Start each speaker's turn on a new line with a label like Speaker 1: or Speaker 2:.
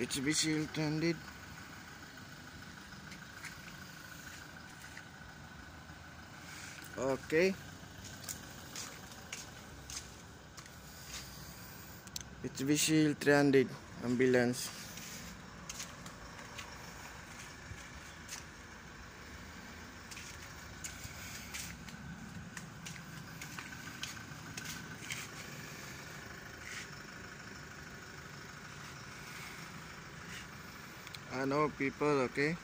Speaker 1: Mitsubishi Ultrahanded. Okay. Mitsubishi 300 ambulance. I know people okay?